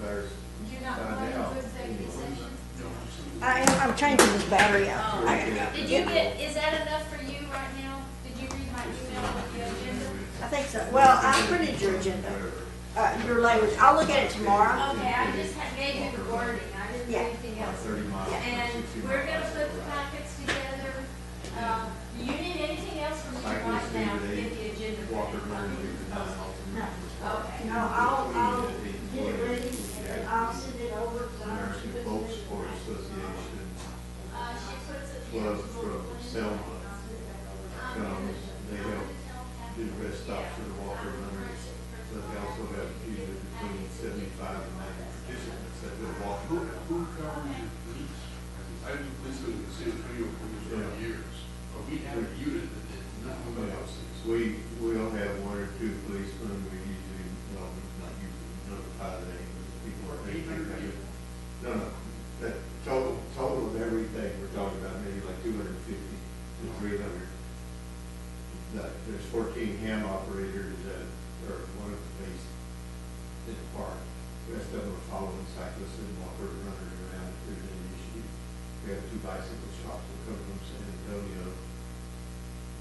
better You're not find going out. into executive session? I, I'm changing this battery out. Oh. I- Did you get, is that enough for you right now? Did you read my email with the agenda? I think so. Well, I printed your agenda, uh, your language. I'll look at it tomorrow. Okay, I just had- gave you the wording, I didn't do Yeah. anything else. Thirty miles. And we're gonna put the packets together. Um, you need anything else from me Cyclists right now to get the agenda Walker ready? learned to do nine Okay. No, I'll, I'll get it ready and then I'll send it over to our. Nursing Folks Sport Association Uh, she puts it. club from Selma comes, they help do rest stops for the Walker runners. But they also have usually between seventy-five and ninety participants that will walk. Who, who covers your police? I've listened to San Antonio police for years, but we have a unit that did nothing else. We, we'll have one or two policemen, we there's fourteen ham operators that are one of the base in the park. The rest of them are following cyclists and walker runners around there's any issue. We have two bicycle shops that come from San Antonio,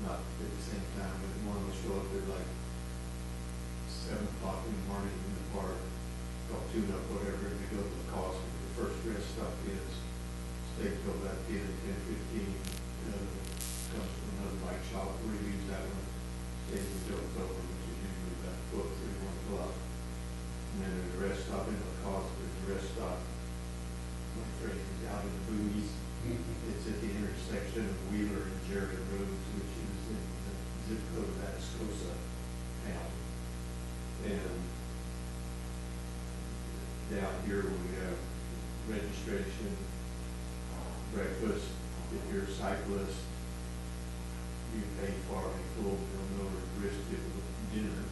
not at the same time, but one will show up at like seven o'clock in the morning in the park, they'll tune up whatever, and they go to LaCoste, the first rest stop is, stay till about ten, ten fifteen, uh, comes from another bike shop, we use that one, until it's over, which is usually about o'clock. And then there's a rest stop in LaCoste, there's a rest stop, my phrase is out in the boonies, it's at the intersection of Wheeler and Jerry Roads, which is in the zip code of Atascosa town. And down here we have registration, breakfast, if you're a cyclist, you pay for a full meal dinner,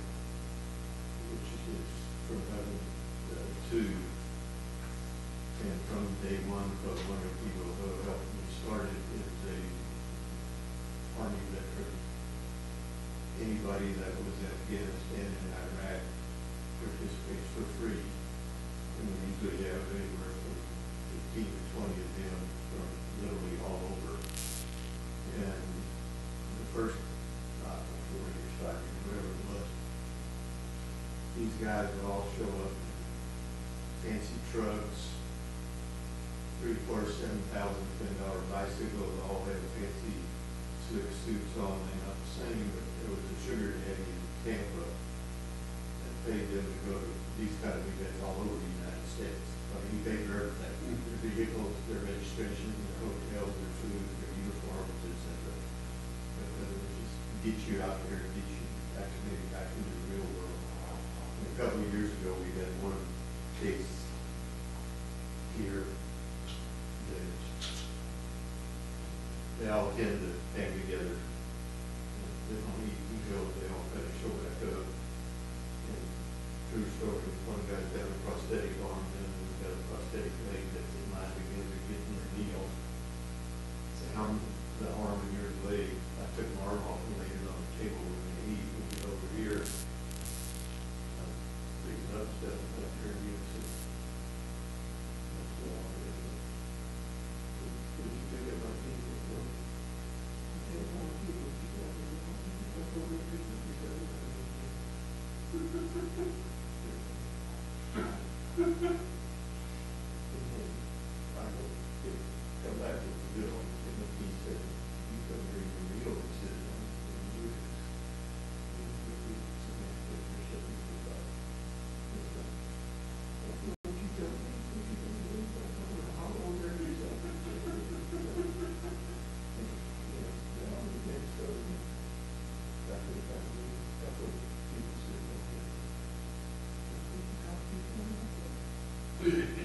which is from eleven to uh, two. And from day one, for one of people who helped me started is a army veteran. Anybody that was in Afghanistan and Iraq participates for free. And we usually have anywhere from fifteen to twenty of them from literally all over. And the first, guys would all show up, fancy trucks, three, four, seven thousand, ten dollar bicycles, all had fancy slick suits on, they not the same, but there was a sugar daddy in Tampa that paid them to go to these kind of events all over the United States. But he paid for everything, their vehicles, their registration, their hotels, their food, their uniforms, et cetera. But uh, it just get you out there, case here that they all tend to hang together. They don't eat and go, they all kind of show back up. And true story, one guy's got a prosthetic arm and he's got a prosthetic leg Yeah.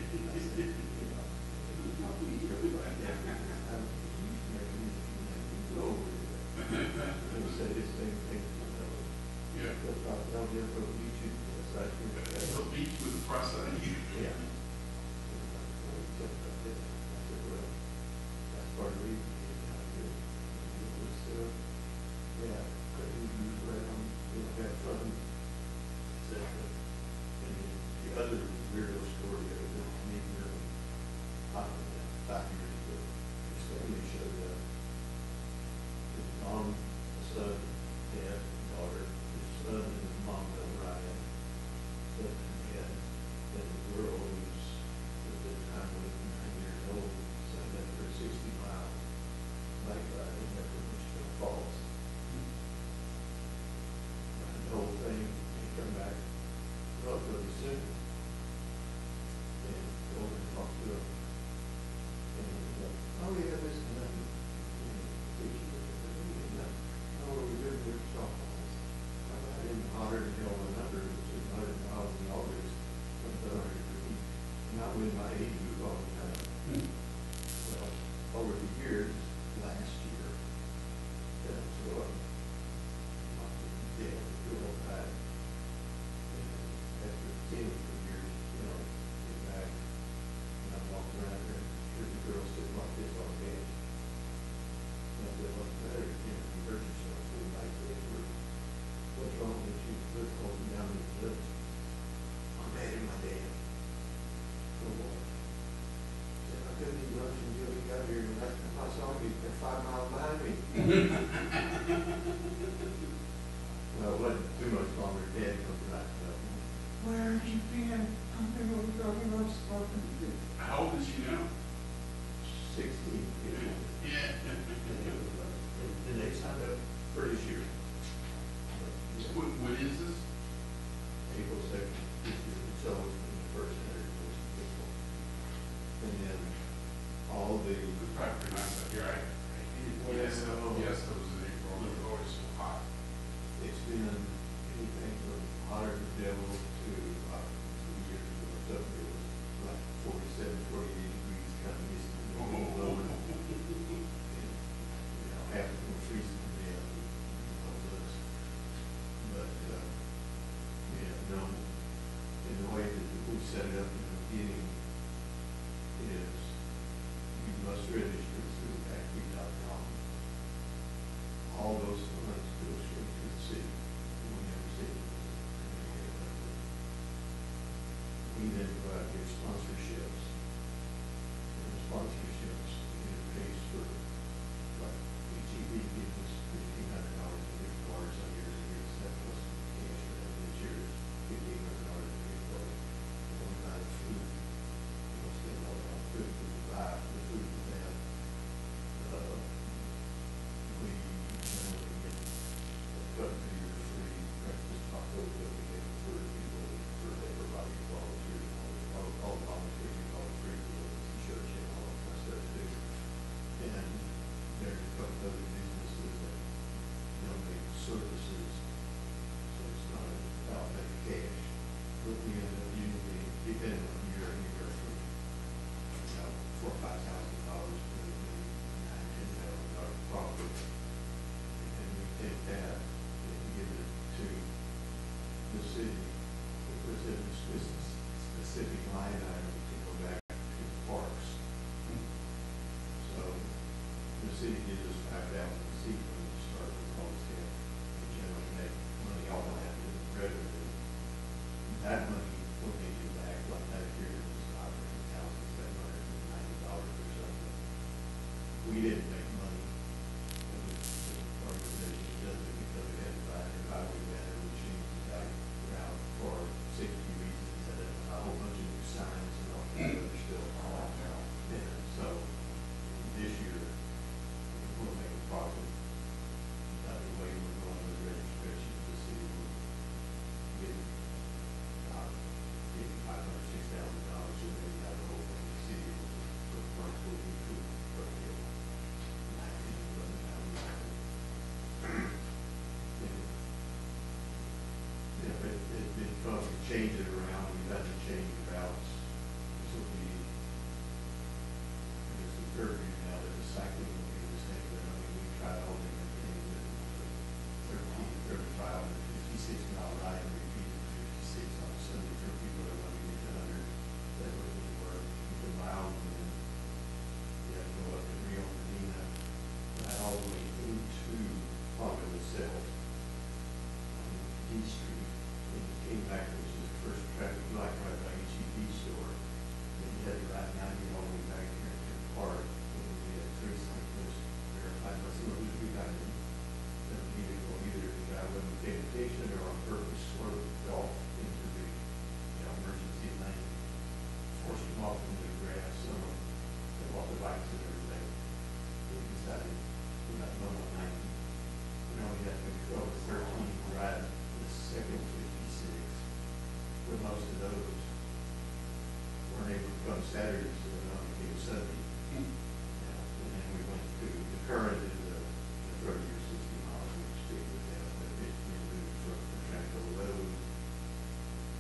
Saturday, so we're not Sunday. Uh, And then we went to the current is a a thirty-year system, I would stay with that, but it moved from contractual load,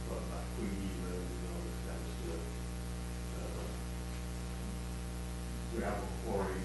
but like Queenie Road, and all this kind of stuff. Uh, Gravel quarry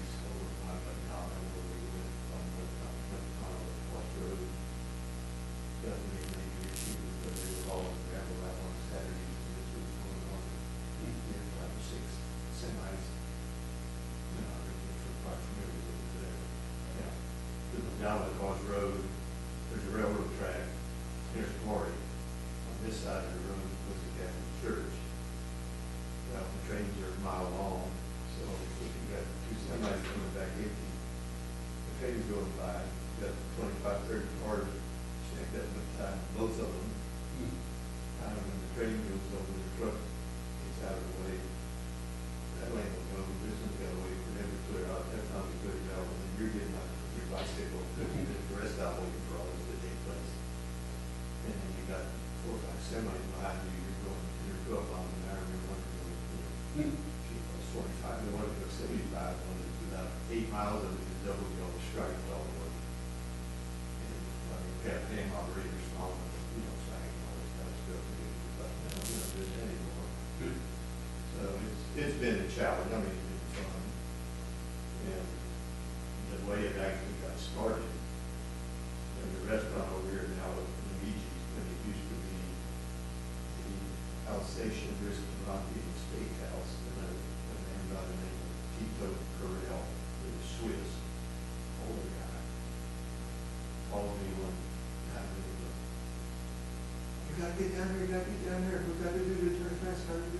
gotta get down here, gotta get down here, we gotta do the turn fast, gotta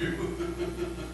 you.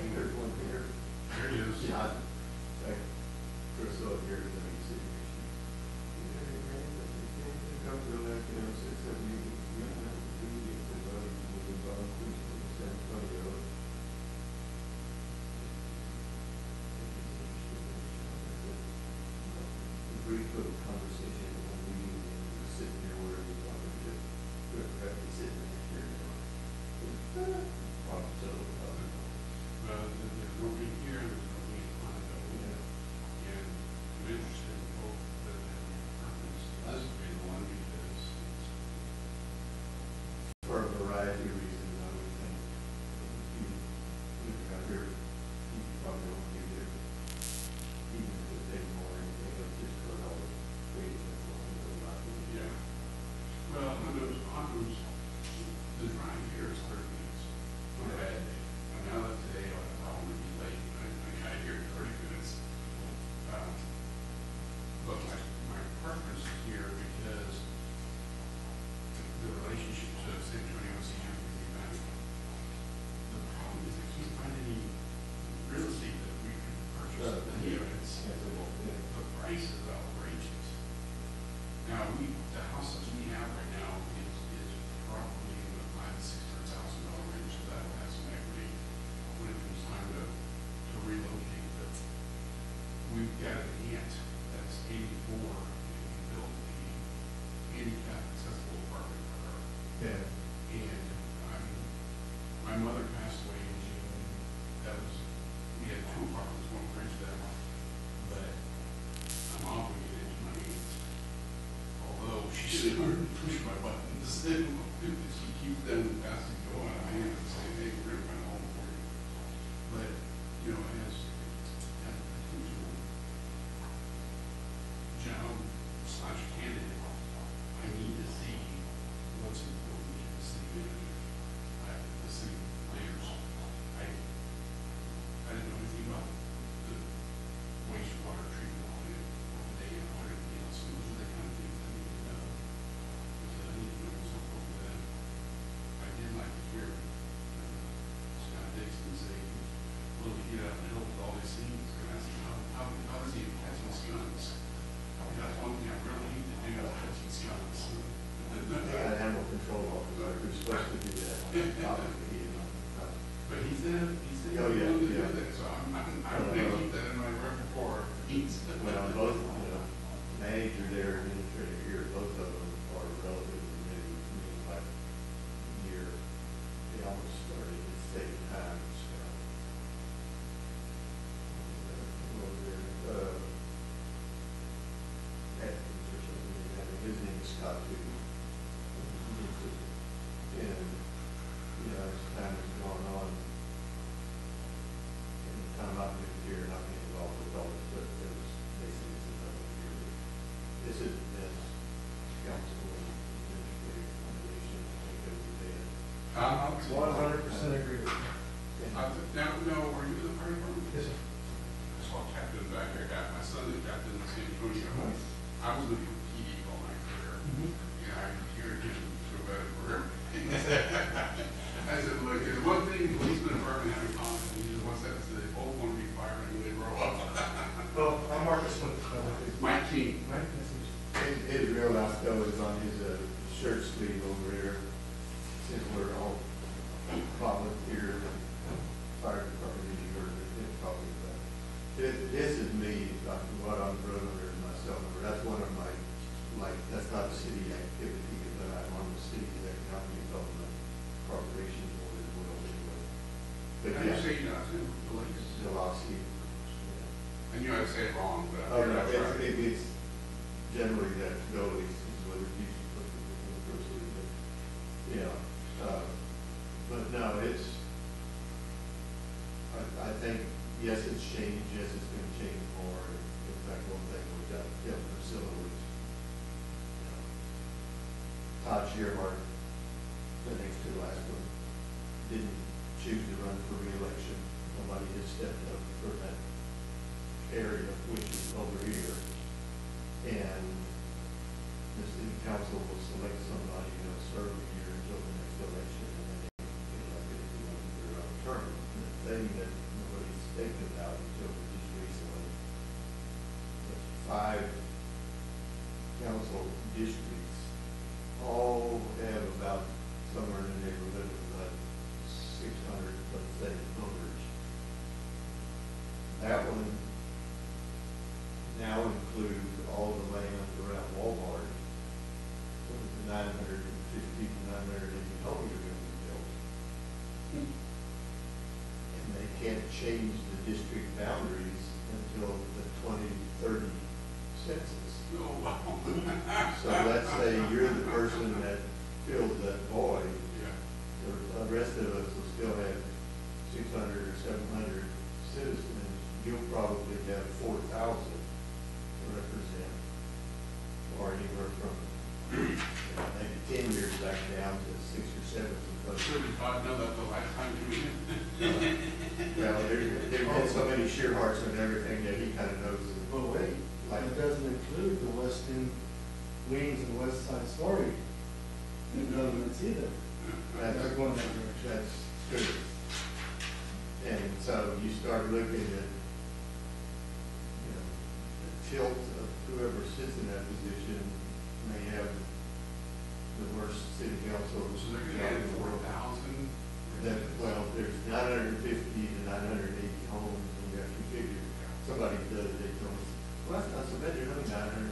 Peter really hard to push my buttons. Um, year, Mark. Yeah, but there's, there's so many sheer hearts and everything that he kind of knows. But wait, like, it doesn't include the West End Wings and West Side Story developments either. That's going that direction. That's true. And so you start looking at, you know, the tilt of whoever sits in that position may have the worst city council. So they're gonna add four thousand? Well, there's nine hundred and fifty nine hundred and eighty homes, and we have to figure, somebody does it. day told me, well, that's not so you're having nine hundred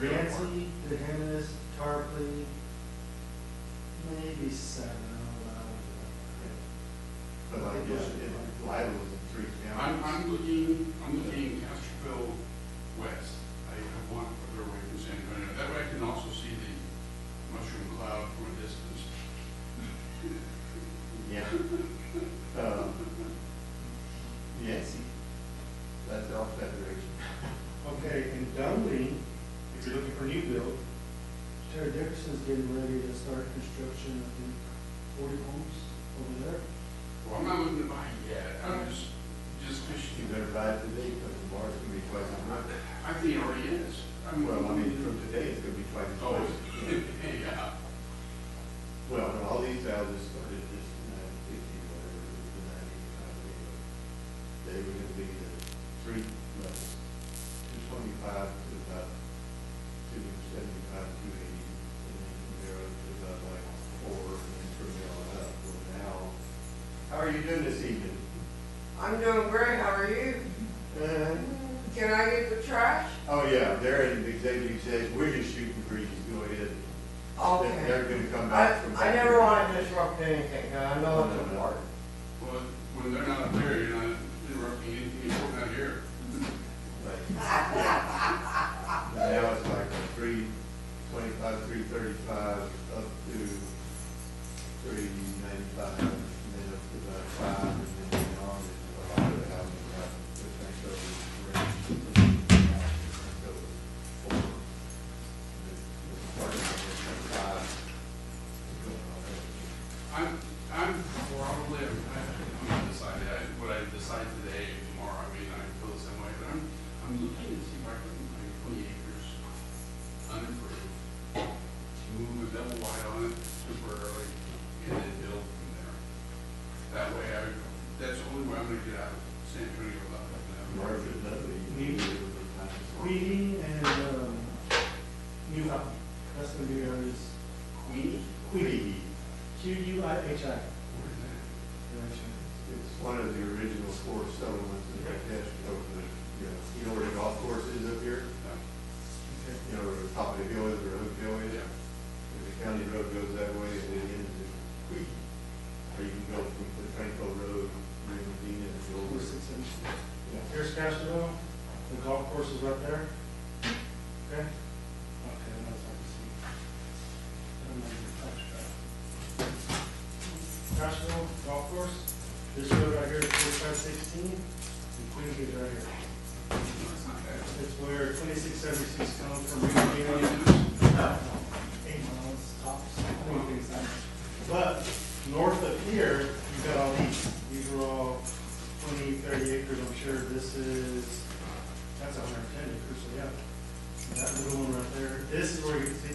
Ramsey, D'Hanis, Tarpley, maybe seven, I But I yeah, it, Lytle was in three counties. I'm, I'm looking, I'm looking Castroville are you doing this evening? I'm doing great. How are you? golf course. This road right here is 4516, and Queen is right here. It's where 2676 comes from eight miles tops, anything But north of here, you've got all these. These are all 20, 30 acres, I'm sure. This is, that's 110 acres, so yeah. That little one right there. This is where you can see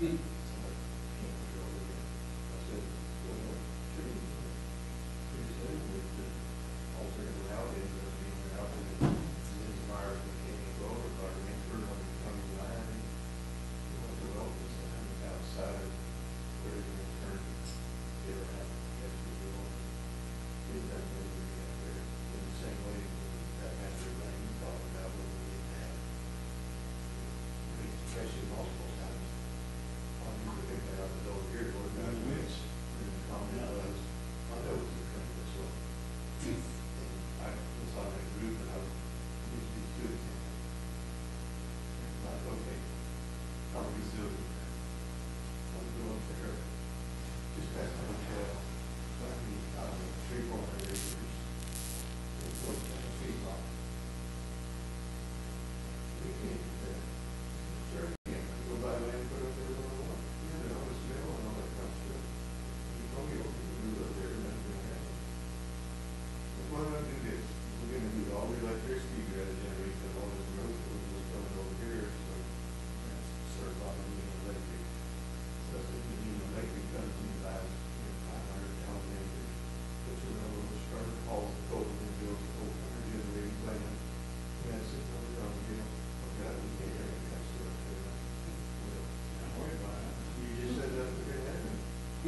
the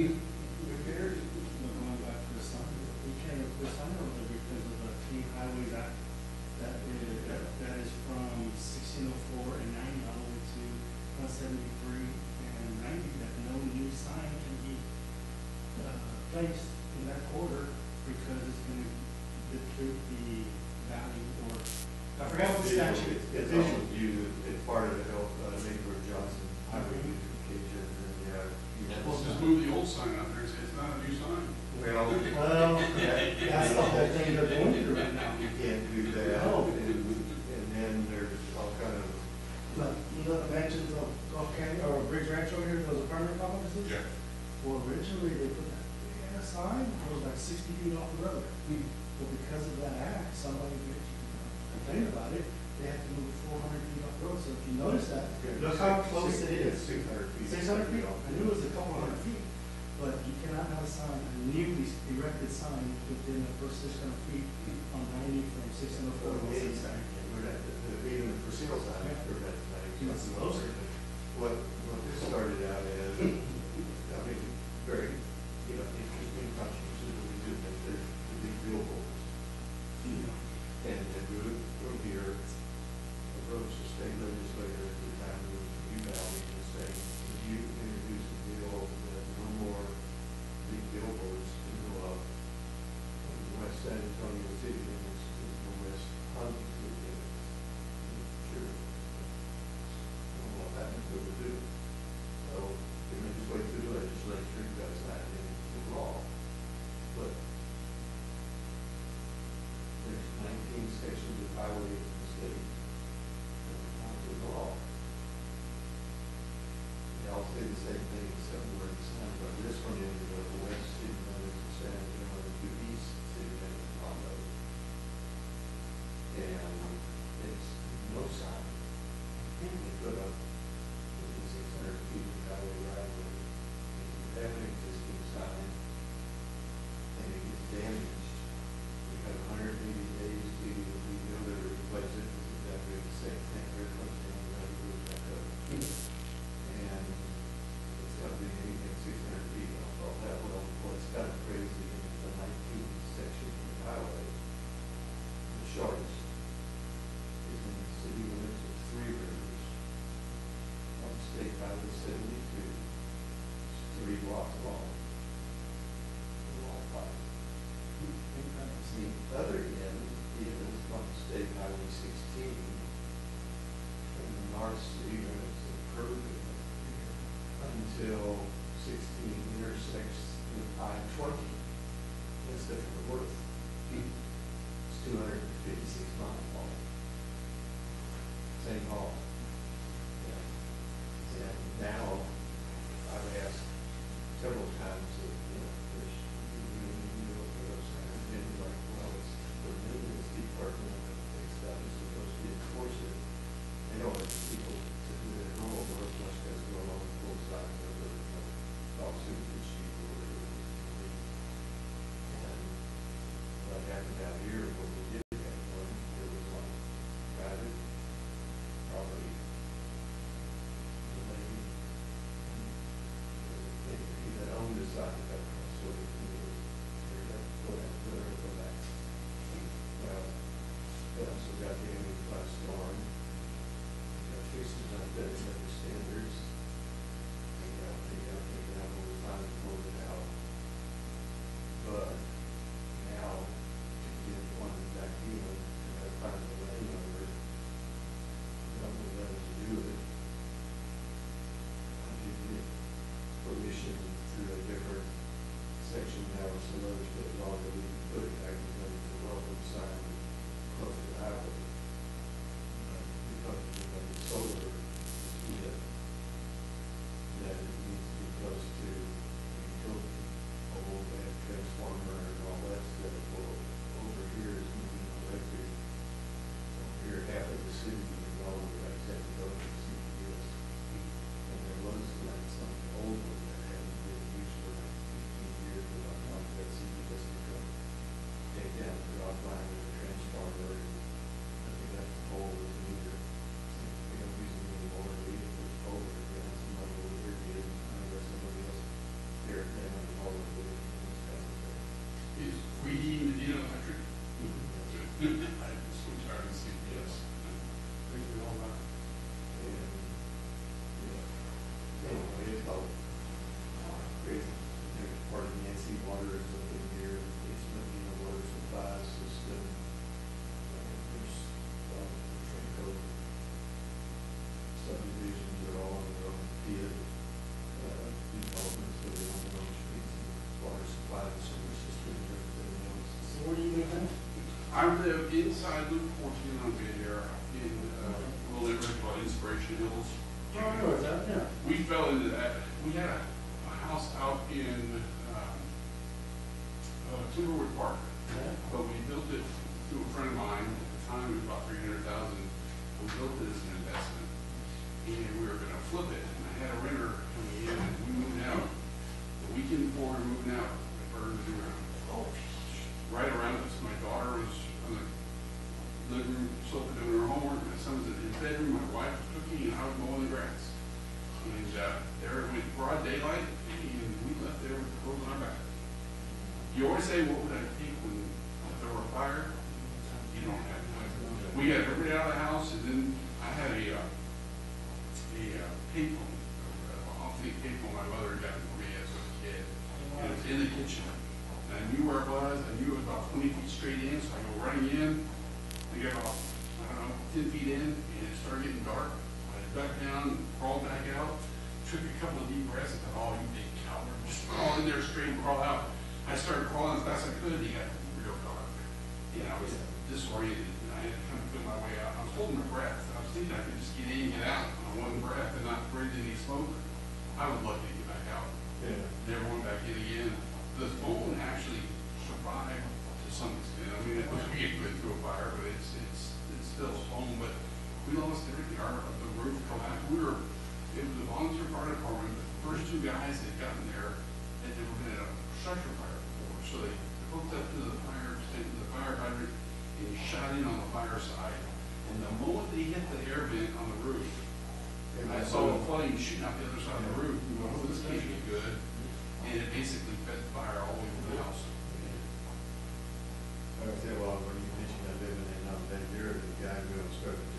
If, if there's, going back to the summer, we can't replace Sunderland because of the Clean Highways Act that is, from sixteen oh four and ninety all the way to one seventy-three and ninety, that no new sign can be, uh, placed in that order because it's gonna deplete the value or, the statute Well, originally they put that sign It was like sixty feet off the road. Hmm. But because of that act, somebody complained about it, they have to move four hundred feet off the road. So if you notice that, look how close it is. Six hundred feet. Six hundred feet, I knew it was a couple hundred feet, but you cannot have a sign, a newly erected sign within the first six hundred feet hmm. on ninety from six hundred four to six hundred. The, even the for sale sign, we're What, what this started out as, I mean, very, you know, interesting contributions that we do make the, big real goals. You know, and, and we would, we'll approach to state legislator at the time goddamn class on. Got faces on better than standards. eu e sai do been through a fire, but it's it's it's still home. But we lost everything. Our the roof collapsed. We were it was a volunteer fire department. The first two guys had gotten there, and they were in a structure fire before, so they hooked up to the fire the fire hydrant and shot in on the fire side. And the moment they hit the air vent on the roof, and I saw a flame shooting out the other side of the roof. We went, oh, this can't be good. And it basically fed the fire all over the house. I would say, well, Jared, the guy we inspected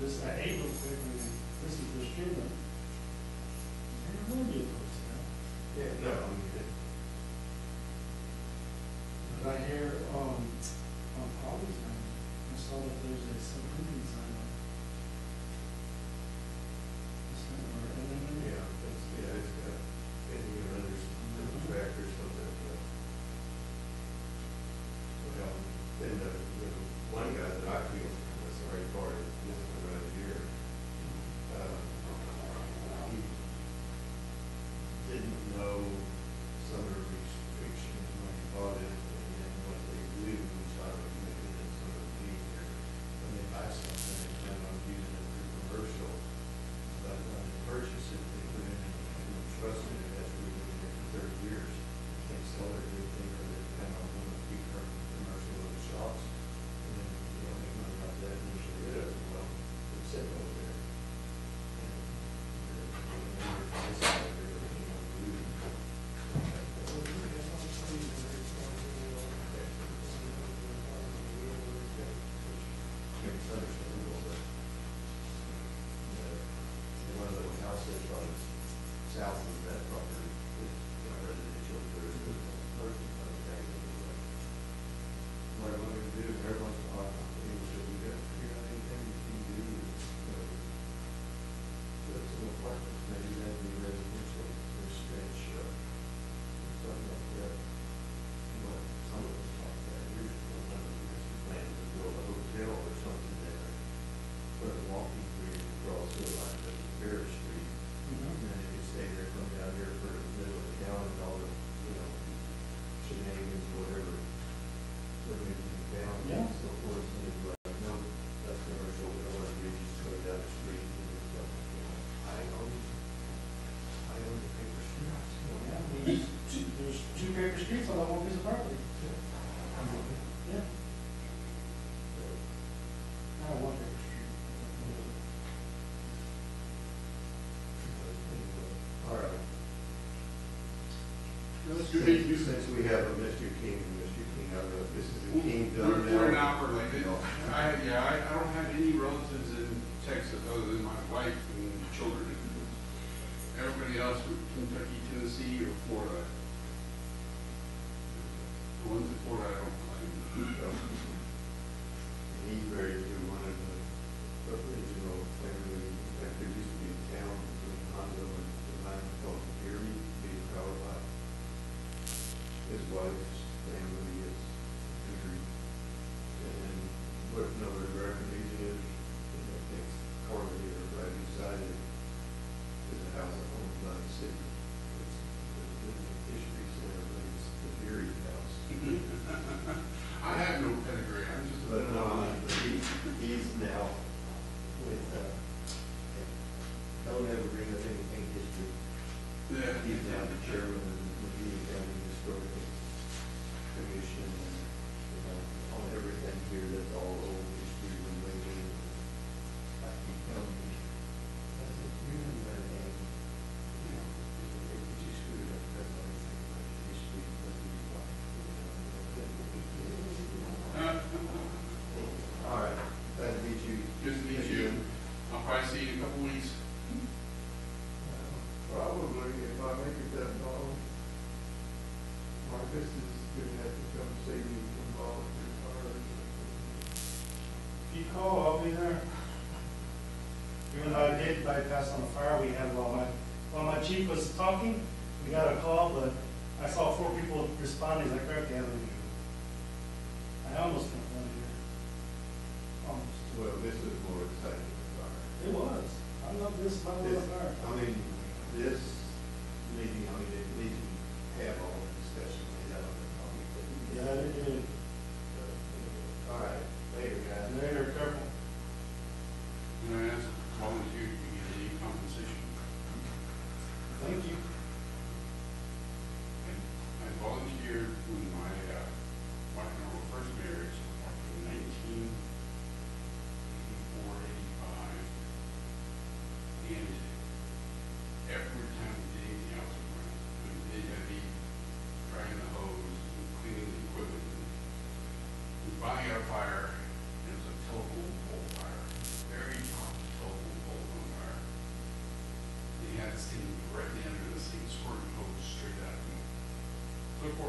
this April Since since we have a Mr. King and Mr. King, I don't know if this is a King We're, done now. not related. I, yeah, I, I don't have any relatives in Texas other than my wife and children. Everybody else from Kentucky, Tennessee, or Florida. The ones in Florida I don't claim. don't ever bring up anything history. Yeah. Even now, the chairman of the Community Historical Commission, talking?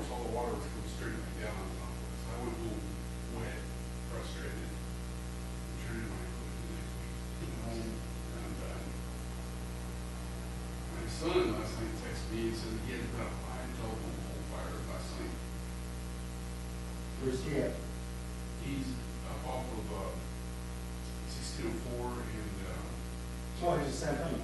all the water was coming streaming down on top of us. I was a wet, frustrated, and turned my foot the next week. Came home, and uh, my son last night texted me and said he had about five total hole fires last night. Where's he at? He's up off of uh, 1604 and. Uh, oh, he's a San Antonio.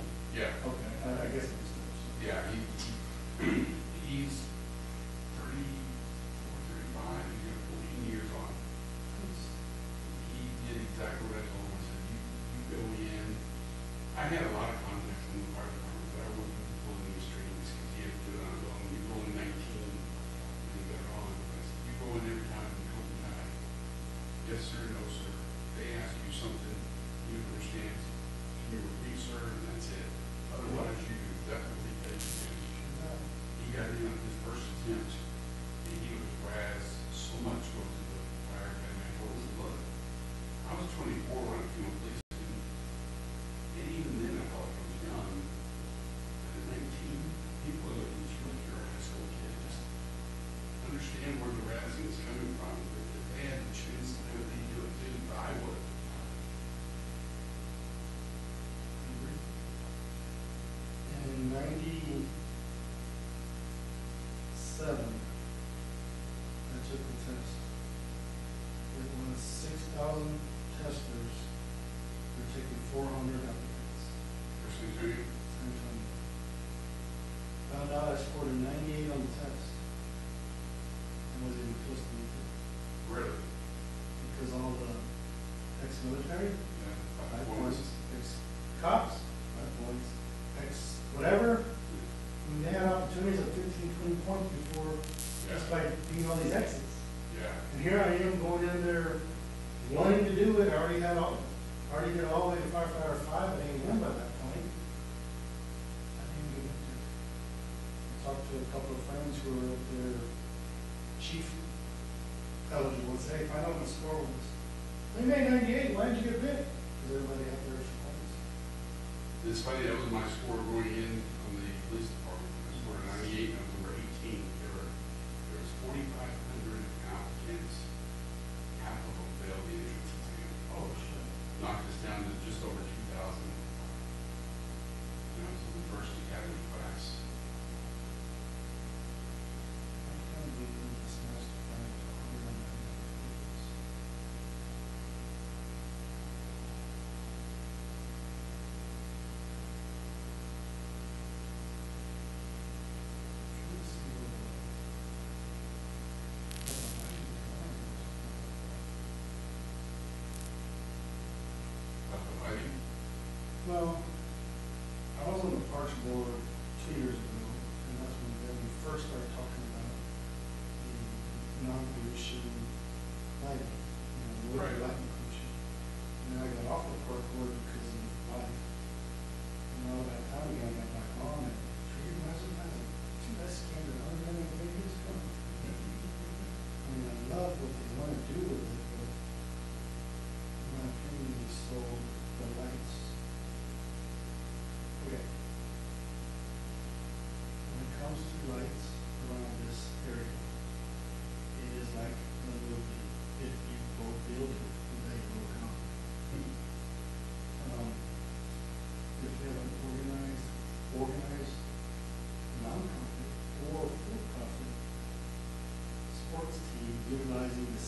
this funny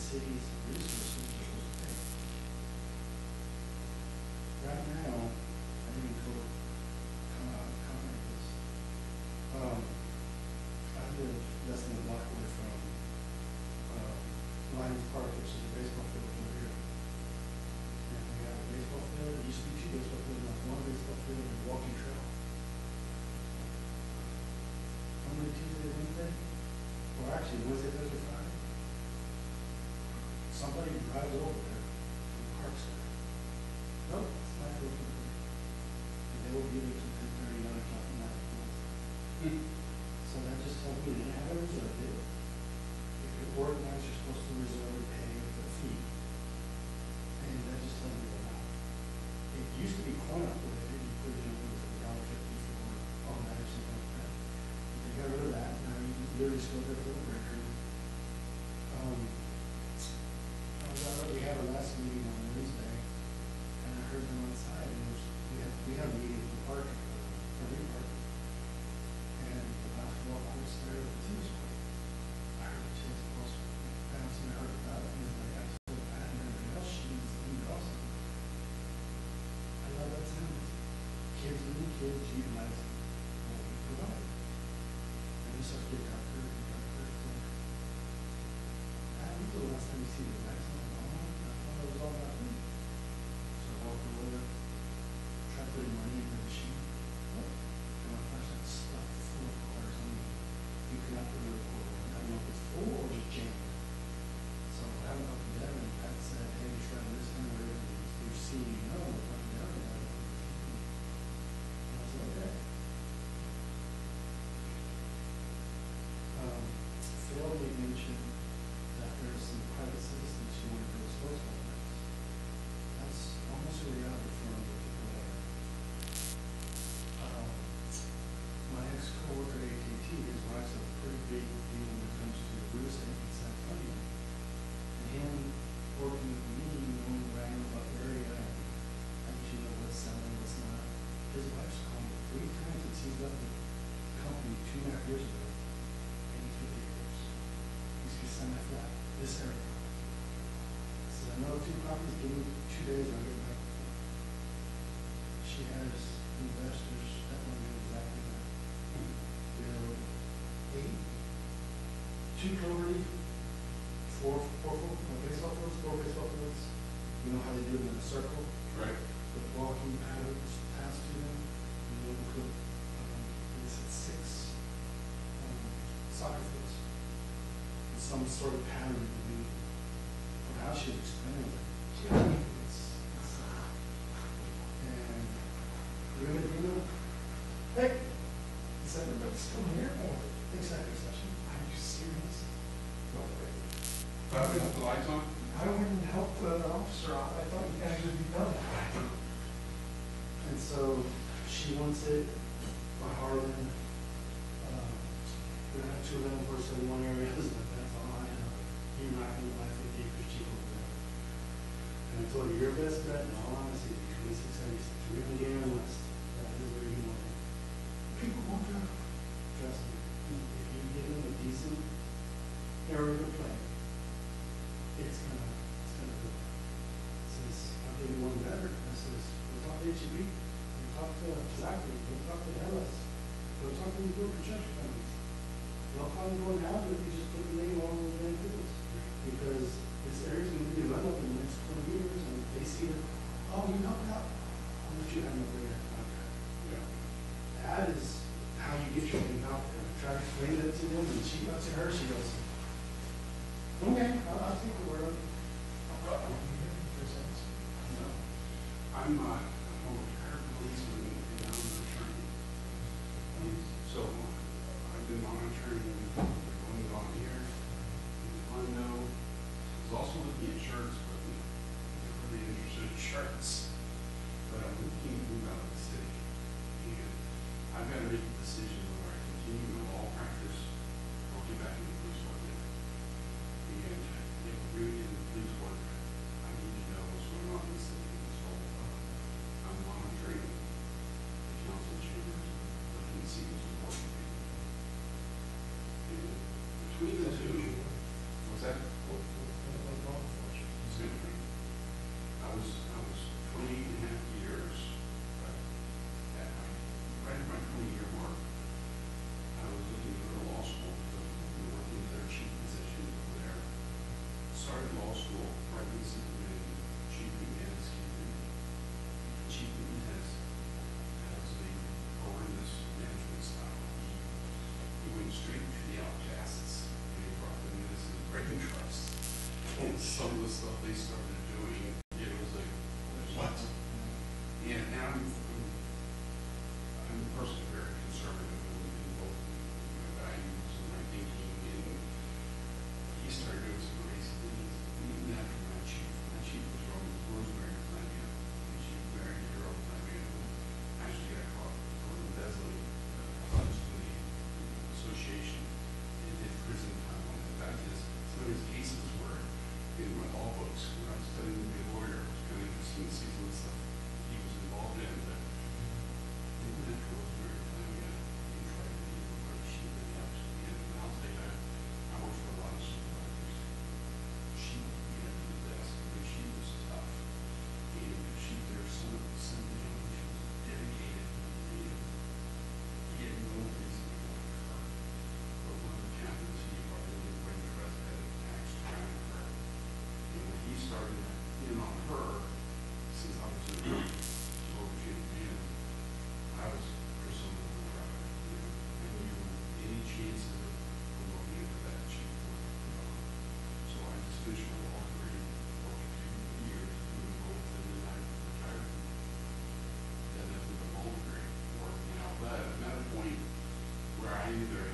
city's resources to pay. Right now, I didn't go. come out of Congress. Um, I live less than a block away from uh, Lions Park, which is a baseball field over here. And we have a baseball field, it used to be two baseball fields, one baseball field and a walking trail. Monday, Tuesday, Wednesday, or actually was it? somebody drives over there and parks there. Nope, it's not open. And they will be there till ten thirty, nine o'clock at night. So that just tells me they have a reserve it. If you're organized, you're supposed to reserve and pay the fee. And that just tells me they're not. It used to be coin operated, you put it in with a dollar fifty for all that or something like that. But They got rid of that, now you can literally just go days, I get back. She has investors that want to do exactly that. There are eight, two property, four, four, four, four baseball fields, four baseball fields. You know how they do it in a circle? Right. The walking patterns past you know, and you look at, um, it's at six, um, soccer fields. Some sort of pattern I thought, I wouldn't help the officer out, I thought you guys would be done. And so she wants it by Harlan, uh, going to have two of them, of course, in one area, but that's all I know. You're not gonna buy fifty acres cheap over there. And I told her, your best bet, in all honesty, is six and eight, three in the game and west, that is where you want it. People won't drive. some of the stuff they start either.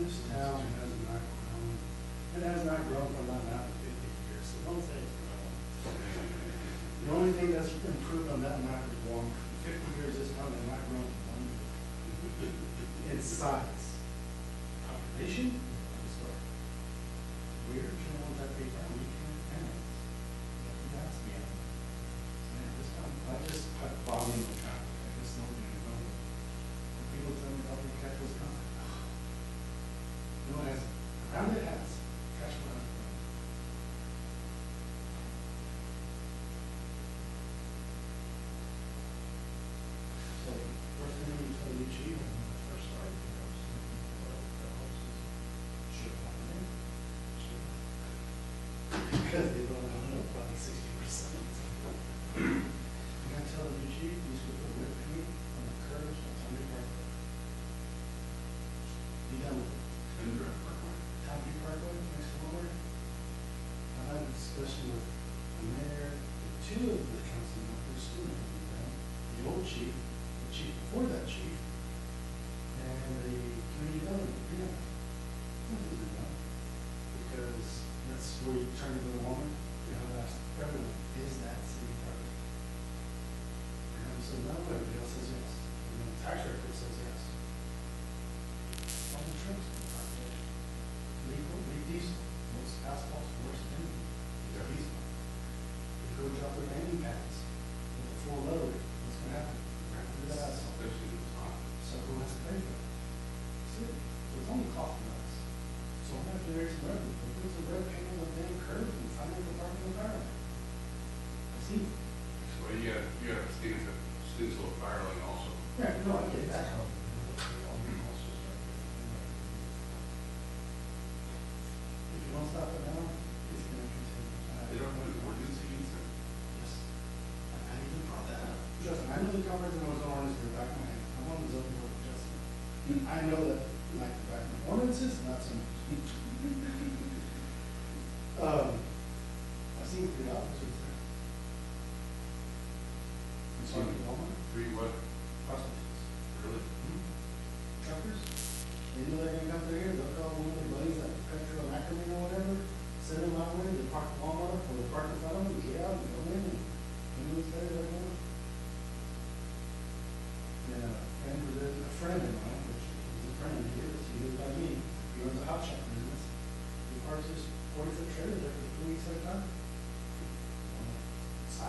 this town has not grown, it has not grown for about half of fifty years, so don't say it's grown. The only thing that's improved on that map is one, fifty years, this town has not grown one in size. because they don't consequences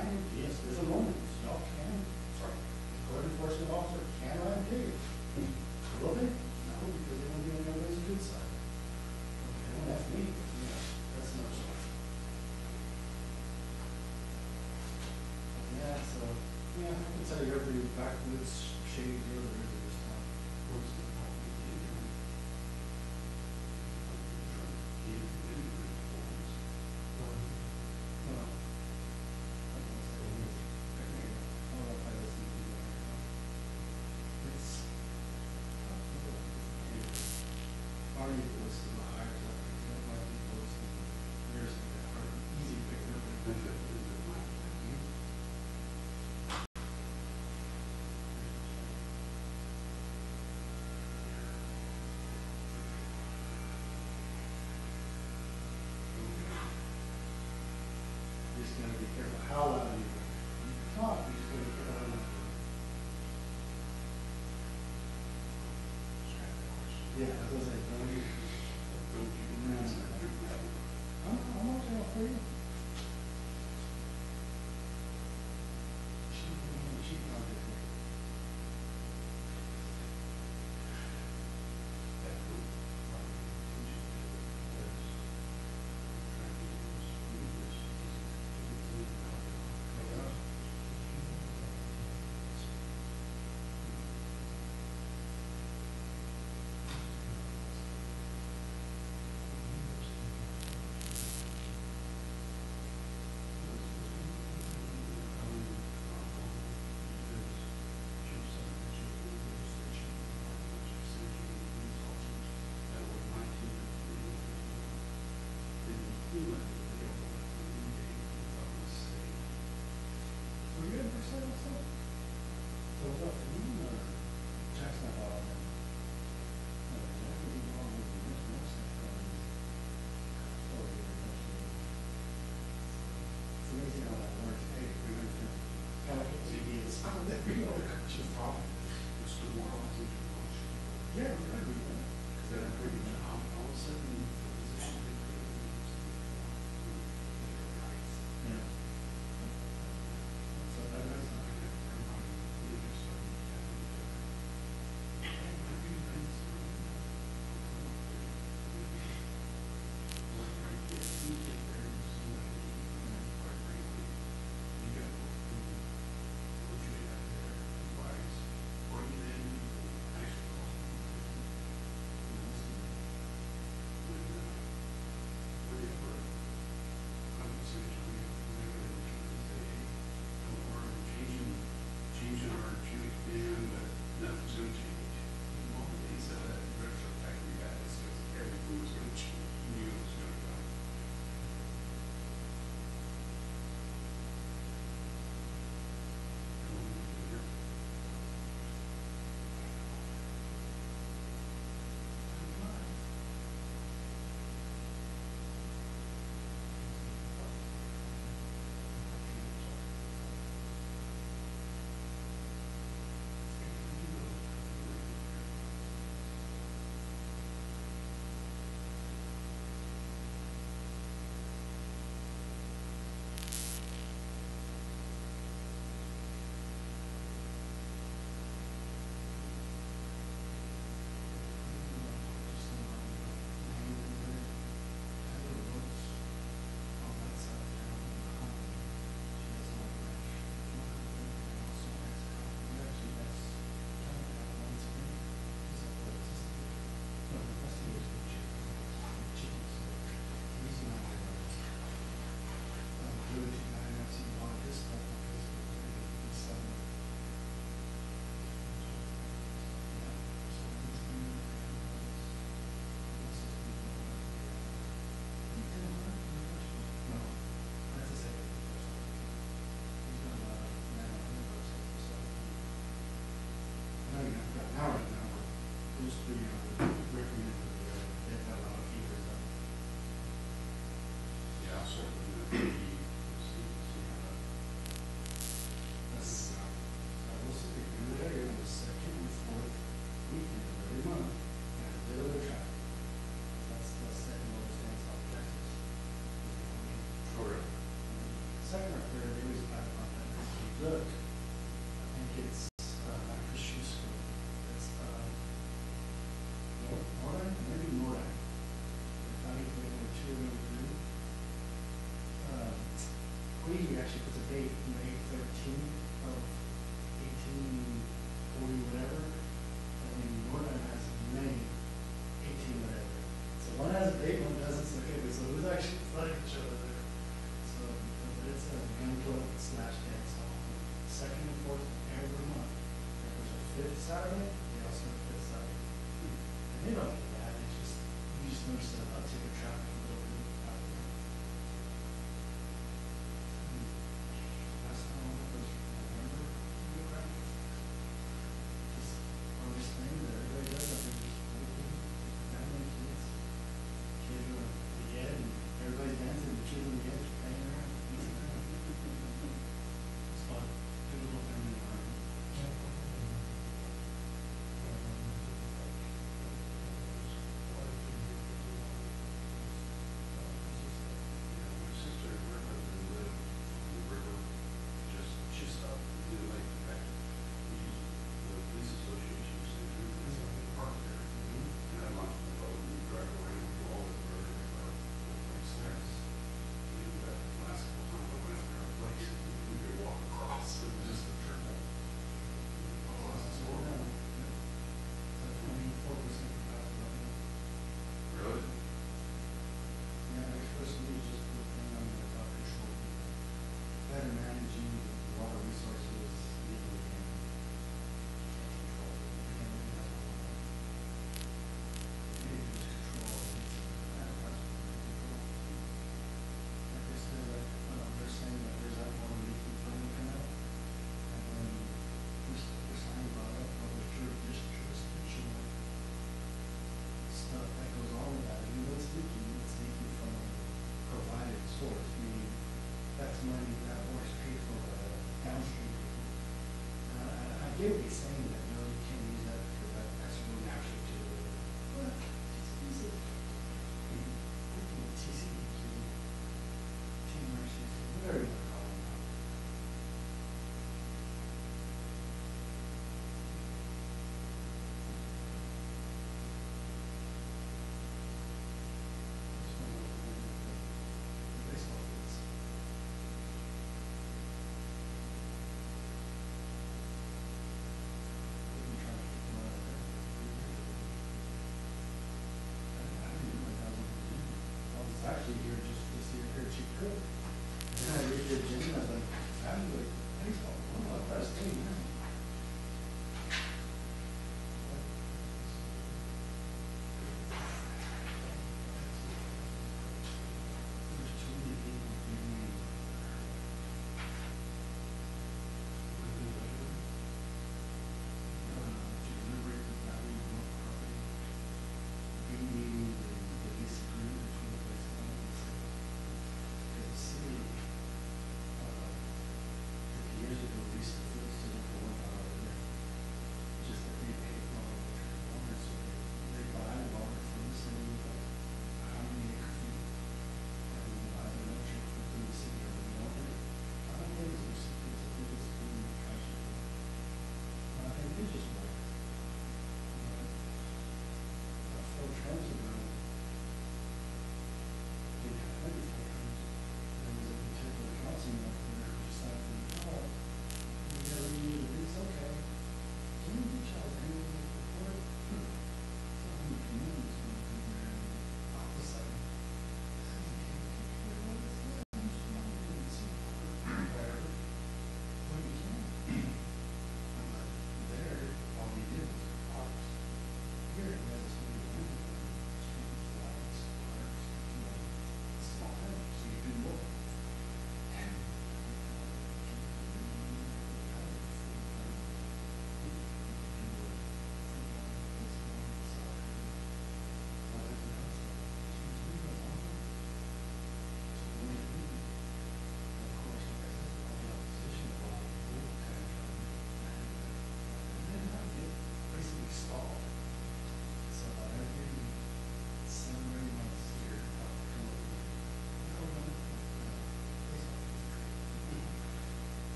I am, yes, there's a moment, y'all can, sorry, code enforcement officer. Can write date,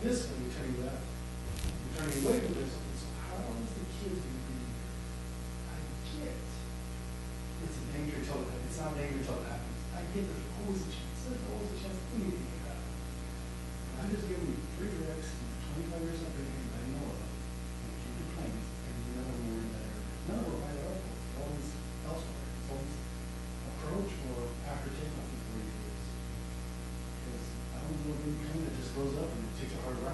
this way, you turn left, you're turning away from this. And so, how long how is the kid going to be? I get. It's a danger till it It's not a danger until it happens. I get there's always a chance. There's always a chance anything could happen. I'm just giving you three reps and 25 years of everything I know of. And keep your claims. And you never know where that area. None of them are right up. It's always elsewhere. It's always approach or after takeoff in 40 years. Because I don't know if just goes up Right.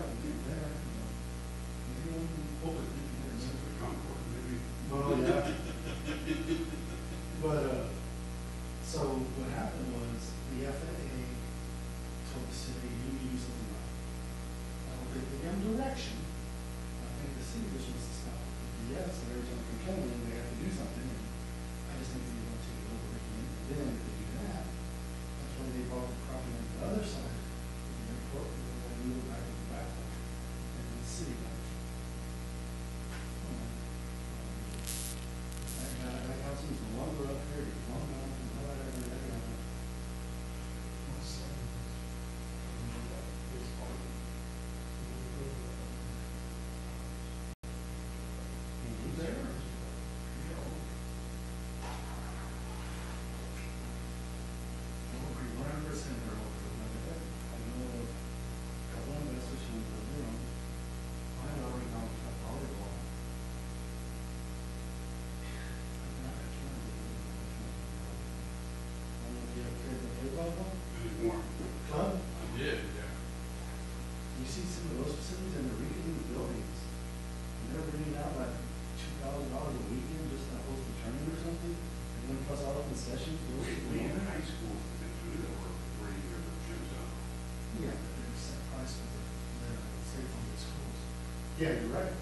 Yeah, you're right.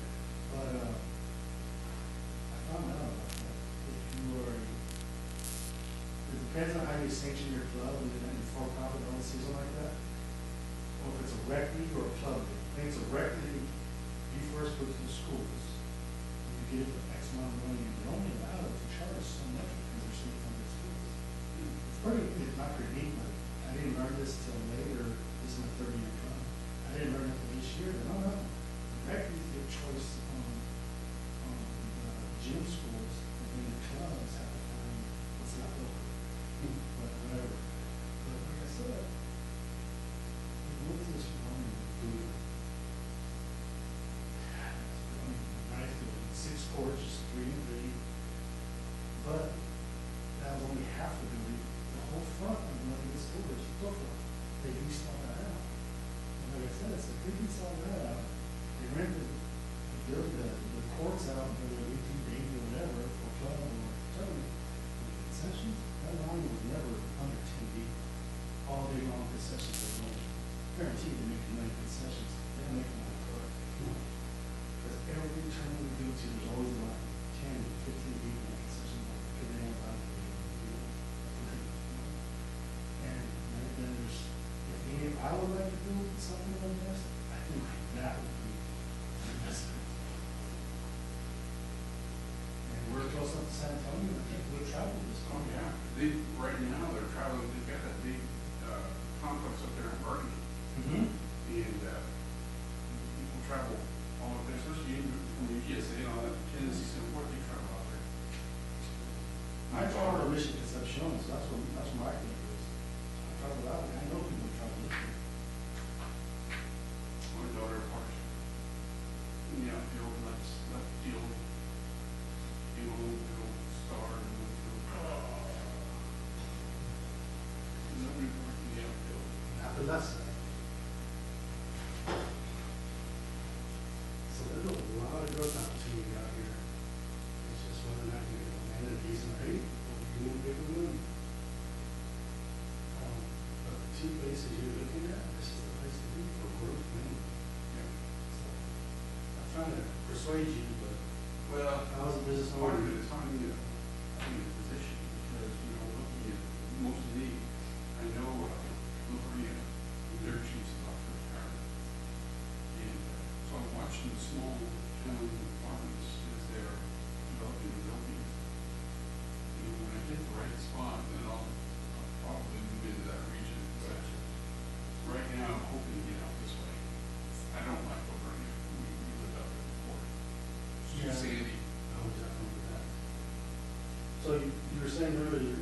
persuade you, but well, I was a business owner at the time. same you.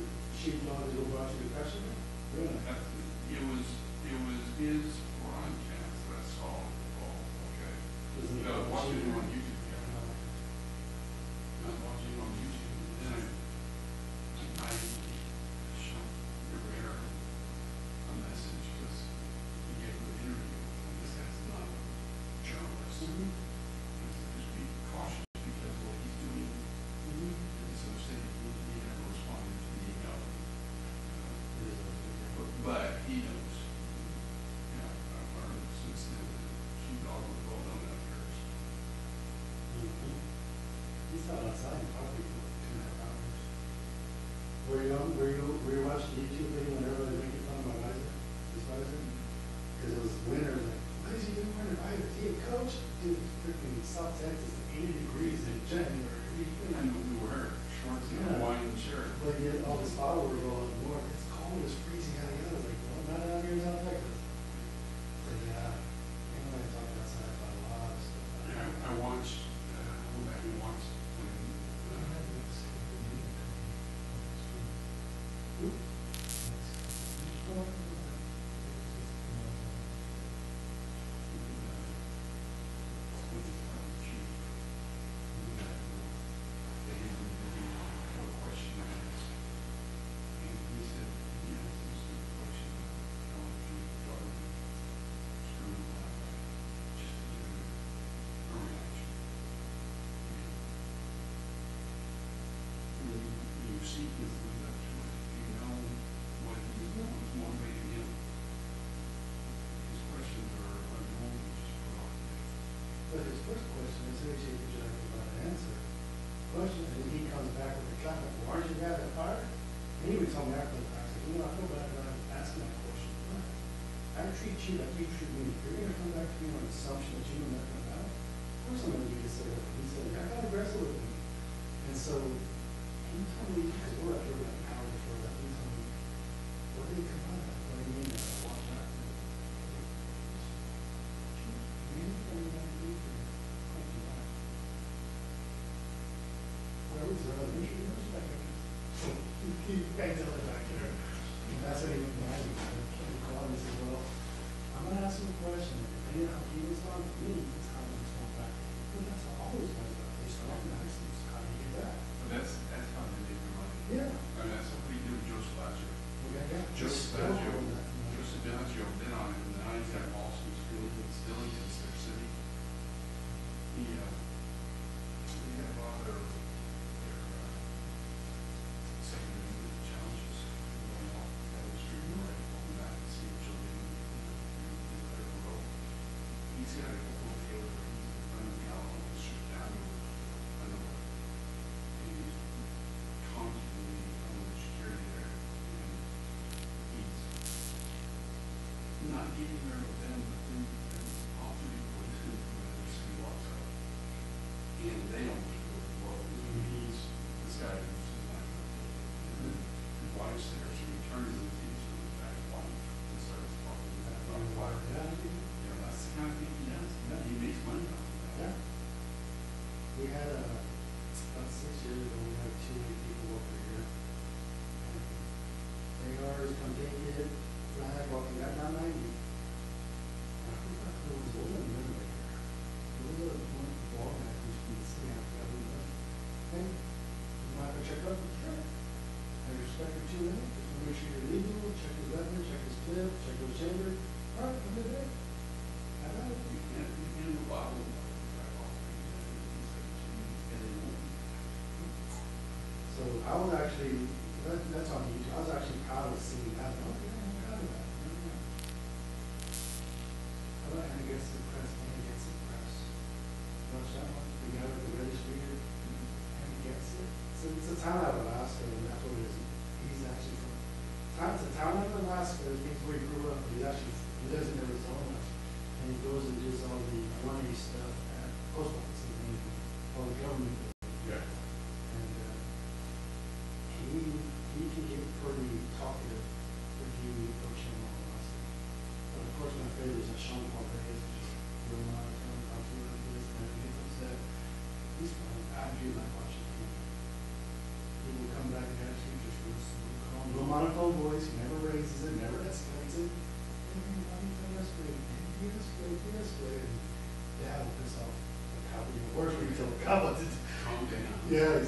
first question is actually a job have an answer. Question, and he comes back with a comment, Why aren't you have I fired? And he would tell me after the fact, you know, I feel bad about asking that question. I treat you like you treat me. If you're going to come back to me on an assumption that you know nothing about, of course I'm going to be considerate. He said, I got wrestle with me. And so he told me, because we're up here about an hour before that, he told me, what did he come being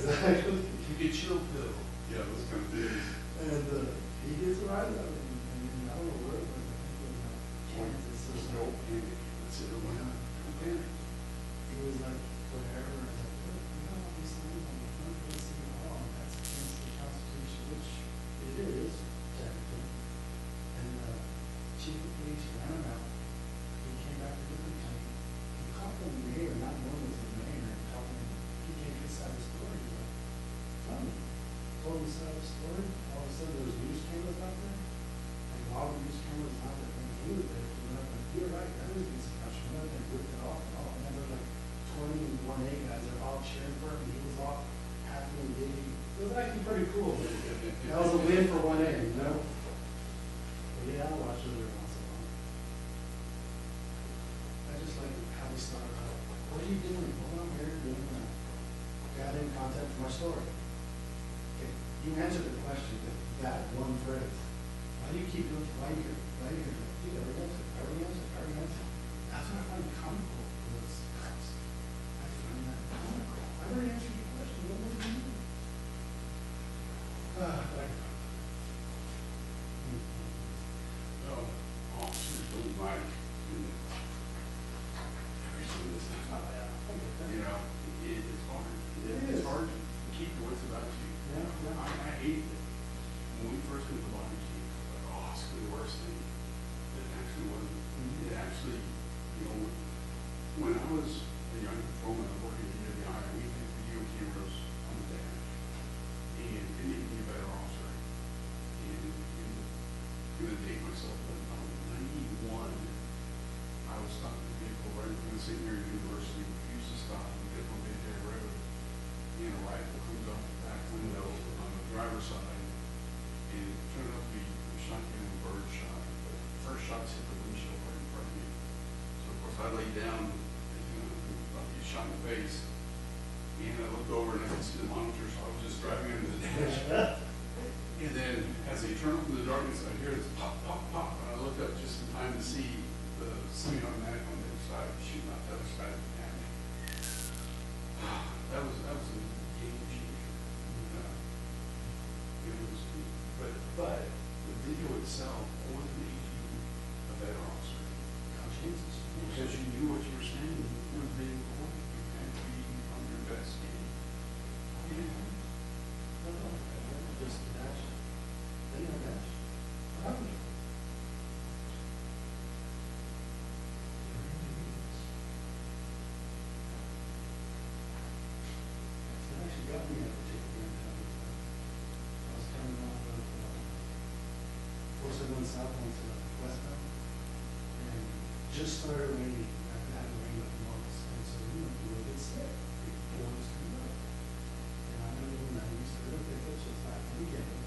Exactly. live for I laid down, you know, I'll get shot in the face. also going south. And just started raining after having rain like months. And so we went through a good set before it was coming up. And I remember when I used to look at those last weekend,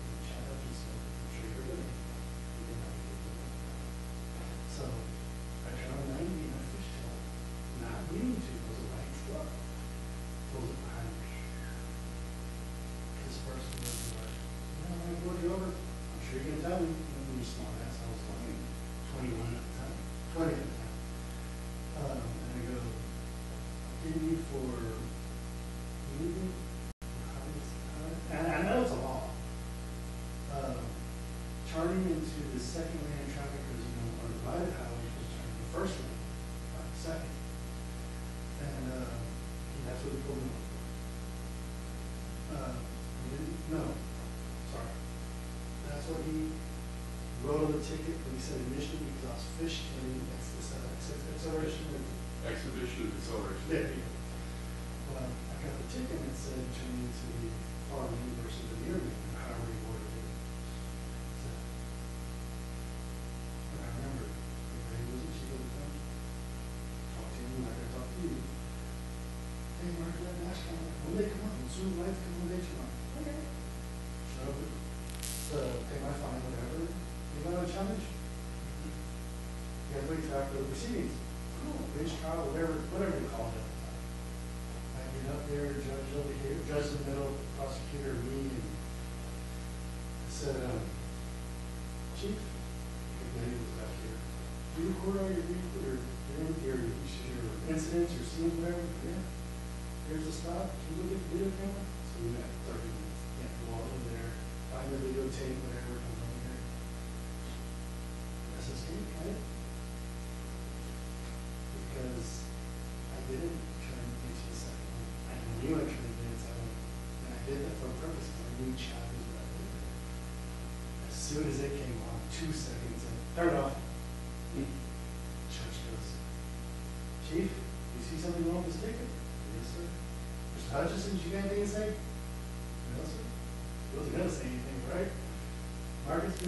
ticket, but he said initially because fish seeds, each child, whatever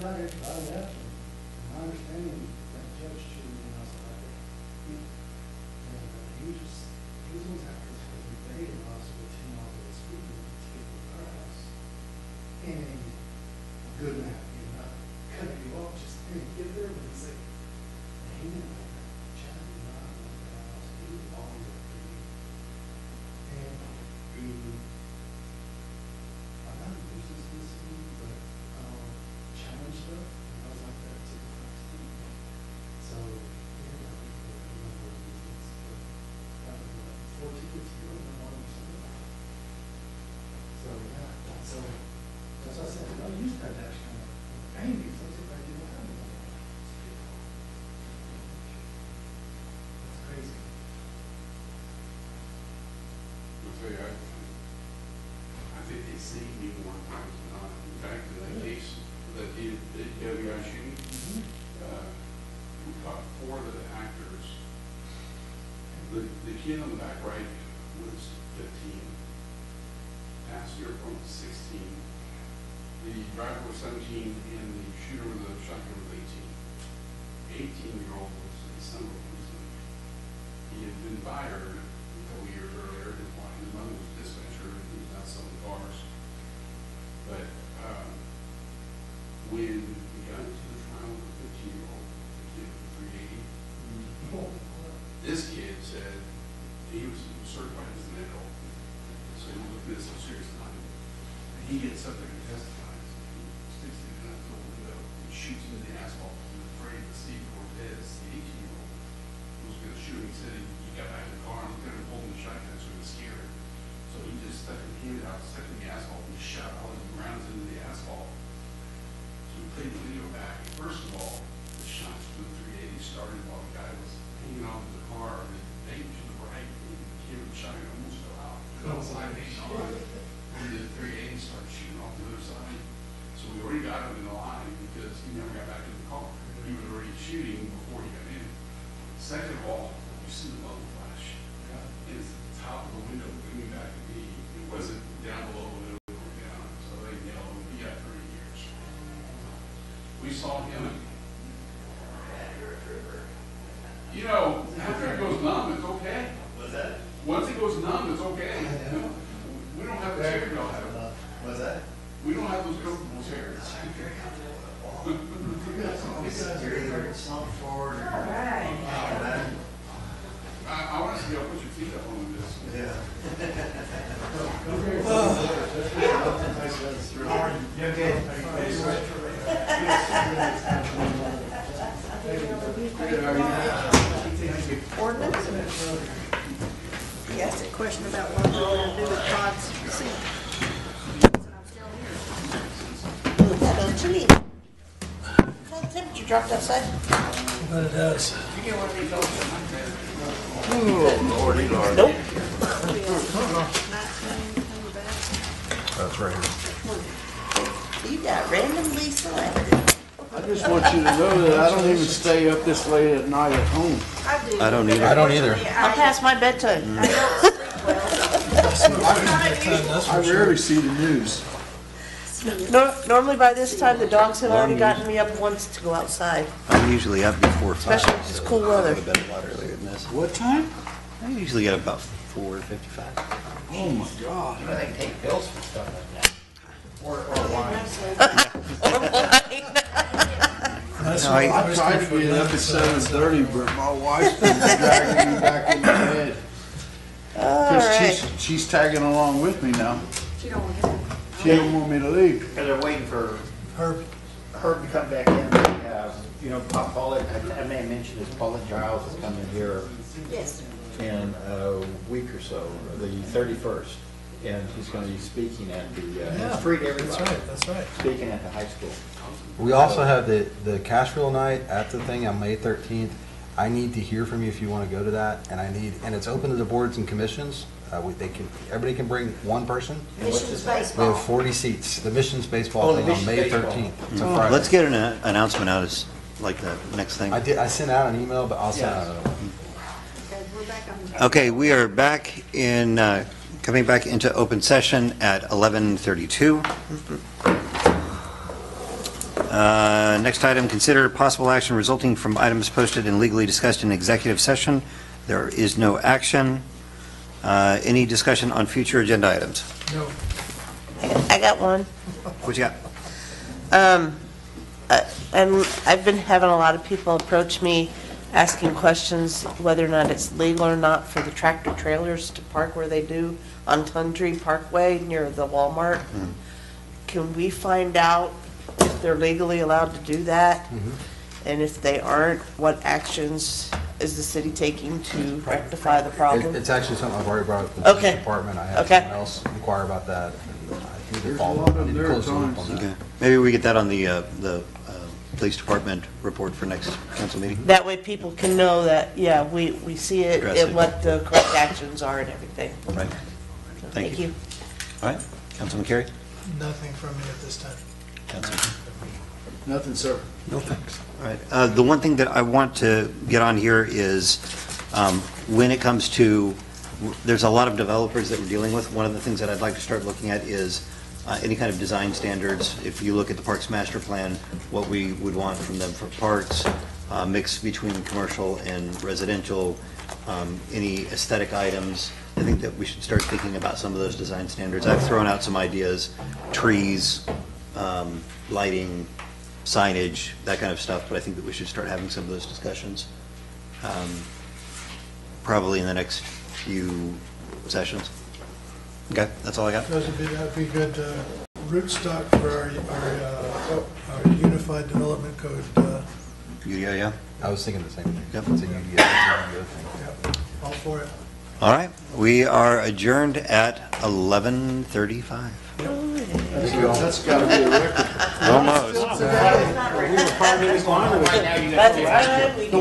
200, oh, uh, yeah. well, used to that. Thank you. that say? But it does. You get one of these open. Lordy, lordy. Nope. That's right here. You got randomly selected. I just want you to know that I don't even stay up this late at night at home. I do. I don't either. I don't either. I pass my bedtime. Mm. I rarely see the news. Normally by this time, the dogs have already gotten me up once to go outside, I'm usually up before five. especially if it's so cool I'll weather. have a bed earlier than this. What time? I usually get about about four fifty-five. Oh my God. Or they take pills for stuff like that. Or, or wine. That's No, I'm I tried to get up at seven thirty, but my wife's been dragging me back in the head. She's, she's tagging along with me now. She don't want to she don't want me to leave. Because they're waiting for Herb, Herb to come back in. Uh, You know, Paul Paulette, I I may have mentioned this, Paulette Jiles is coming here Yes. in a week or so, the thirty-first. And he's going to be speaking at the, uh, yeah, it's free to that's everybody, right, that's right. speaking at the high school. We also have the, the Castroville night at the thing on May thirteenth. I need to hear from you if you want to go to that, and I need, and it's open to the boards and commissions. Uh, we, they can, everybody can bring one person. Missions We baseball. have forty seats, the Missions Oh, baseball the thing on Missions May baseball. thirteenth. It's a Friday. Let's get an uh, announcement out as, like the next thing. I did, I sent out an email, but I'll send out another one. Okay, we're back on. Okay, we are back in, uh, coming back into open session at 11:32. Uh, Next item, consider possible action resulting from items posted and legally discussed in executive session. There is no action. Uh, Any discussion on future agenda items? No, I got one. What you got? Um, uh, and I've been having a lot of people approach me asking questions whether or not it's legal or not for the tractor trailers to park where they do on Tundry Parkway near the Walmart. Can we find out if they're legally allowed to do that? And if they aren't, what actions is the city taking to rectify the It- problem? It's actually something I've already brought up with the Okay. police department. I had Okay. someone else inquire about that. and I need to There's a follow- lot of I need to there close the loop times. that. Okay. Maybe we get that on the, uh, the uh, police department report for next council meeting? That way people can know that, yeah, we, we see it Address it. and what the correct actions are and everything. Right. Thank you. All right, Councilman Carey? nothing from me at this time. Councilman? Nothing, sir. No thanks. Uh, the one thing that I want to get on here is, um, when it comes to, there's a lot of developers that we're dealing with. One of the things that I'd like to start looking at is uh, any kind of design standards. If you look at the Parks Master Plan, what we would want from them for parks, uh, mix between commercial and residential, um, any aesthetic items. I think that we should start thinking about some of those design standards. I've thrown out some ideas, trees, um, lighting, signage, that kind of stuff, but I think that we should start having some of those discussions, um, probably in the next few sessions. Okay, that's all I got. Those would be, that'd be good uh, rootstock for our, our, uh, our unified development code. uh, Yeah, yeah. I was thinking the same thing. Yep. It's a UDO, it's a UDO thing. yeah, All for it. All right, we are adjourned at 11:35. That's gotta be a record. Almost. We were five minutes behind right now, you. That's right, we did.